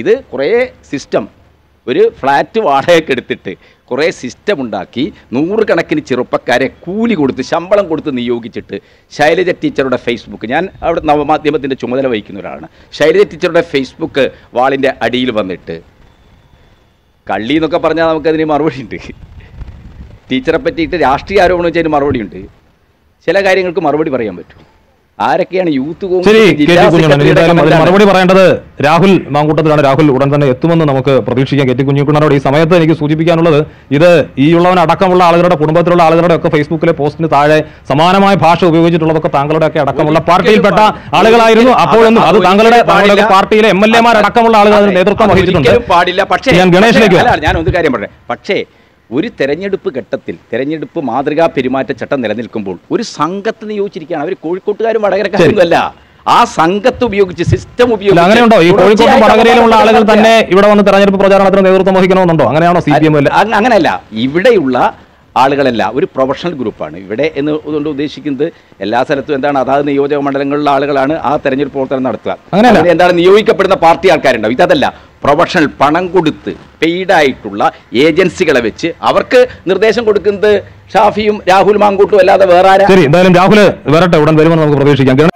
ഇത് കുറേ സിസ്റ്റം ഒരു ഫ്ലാറ്റ് വാടകയ്ക്ക് എടുത്തിട്ട് കുറേ സിസ്റ്റം ഉണ്ടാക്കി നൂറുകണക്കിന് ചെറുപ്പക്കാരെ കൂലി കൊടുത്ത് ശമ്പളം കൊടുത്ത് നിയോഗിച്ചിട്ട് ശൈലജ ടീച്ചറുടെ ഫേസ്ബുക്ക് ഞാൻ അവിടെ നവമാധ്യമത്തിന്റെ ചുമതല വഹിക്കുന്ന ഒരാളാണ്. ശൈലജ ടീച്ചറുടെ ഫേസ്ബുക്ക് വാളിന്റെ അടിയിൽ വന്നിട്ട് കള്ളി എന്നൊക്കെ പറഞ്ഞാൽ നമുക്കതിന് മറുപടി ഉണ്ട്. ടീച്ചറെ പറ്റിയിട്ട് രാഷ്ട്രീയ ആരോപണം വെച്ചതിന് മറുപടിയുണ്ട് ചില കാര്യങ്ങൾക്ക് മറുപടി പറയാൻ പറ്റും. ആരൊക്കെയാണ് യൂത്ത് കോൺഗ്രസ് മറുപടി പറയേണ്ടത് രാഹുൽ മാങ്കൂട്ടത്തിലാണ്. രാഹുൽ ഉടൻ തന്നെ എത്തുമെന്ന് നമുക്ക് പ്രതീക്ഷിക്കാം. കെ ടി ഈ സമയത്ത് എനിക്ക് സൂചിപ്പിക്കാനുള്ളത് ഇത് ഈ ഉള്ളവൻ അടക്കമുള്ള ആളുകളുടെ കുടുംബത്തിലുള്ള ആളുകളുടെ ഒക്കെ ഫേസ്ബുക്കിലെ പോസ്റ്റിന് താഴെ സമാനമായ ഭാഷ ഉപയോഗിച്ചിട്ടുള്ളതൊക്കെ താങ്കളുടെ ഒക്കെ അടക്കമുള്ള പാർട്ടിയിൽപ്പെട്ട ആളുകളായിരുന്നു. അപ്പോഴൊന്നും അത് താങ്കളുടെ താങ്കളുടെ പാർട്ടിയിലെ എം എൽ എമാർ അടക്കമുള്ള ആളുകൾ അതിന് നേതൃത്വം വഹിച്ചിട്ടുണ്ട്. ഒരിക്കലും പാടില്ല. പക്ഷേ ഞാൻ ഗണേഷിലേക്ക് ഞാൻ ഒരു കാര്യം പറയാം പക്ഷേ ഒരു തെരഞ്ഞെടുപ്പ് ഘട്ടത്തിൽ തെരഞ്ഞെടുപ്പ് മാതൃകാ പെരുമാറ്റച്ചട്ടം നിലനിൽക്കുമ്പോൾ ഒരു സംഘത്തെ നിയോഗിച്ചിരിക്കുകയാണ്. അവർ കോഴിക്കോട്ടുകാരും വടകരക്കാരും അല്ല ആ സംഘത്ത് ഉപയോഗിച്ച് സിസ്റ്റം ഉപയോഗിച്ച് അങ്ങനെയുണ്ടോ? ഈ കോഴിക്കോട്ടും തുടർച്ചയായിട്ട് വടകരയിലുമുള്ള ആളുകൾ തന്നെ ഇവിടെ വന്ന് തെരഞ്ഞെടുപ്പ് പ്രചാരണത്തിന് നേതൃത്വം വഹിക്കണമെന്നുണ്ടോ? അങ്ങനെയാണോ സി പി എം അങ്ങനെയല്ല. ഇവിടെയുള്ള ആളുകളല്ല. ഒരു പ്രൊഫഷണൽ ഗ്രൂപ്പാണ്. ഇവിടെ എന്ന് കൊണ്ട് ഉദ്ദേശിക്കുന്നത് എല്ലാ സ്ഥലത്തും എന്താണ് അതാത് നിയോജക മണ്ഡലങ്ങളിലുള്ള ആളുകളാണ് ആ തെരഞ്ഞെടുപ്പ് പ്രവർത്തനം നടത്തുക. എന്താണ് നിയോഗിക്കപ്പെടുന്ന പാർട്ടി ആൾക്കാരുണ്ടാവും. ഇതല്ല. പ്രൊഫഷണൽ പണം കൊടുത്ത് പെയ്ഡായിട്ടുള്ള ഏജൻസികളെ വെച്ച് അവർക്ക് നിർദ്ദേശം കൊടുക്കുന്നത് ഷാഫിയും രാഹുൽ മാങ്കൂട്ടും അല്ലാതെ വേറെ ആരാ എന്തായാലും രാഹുൽ വരട്ടെ ഉടൻ വരുമെന്ന് നമുക്ക് പ്രതീക്ഷിക്കാം.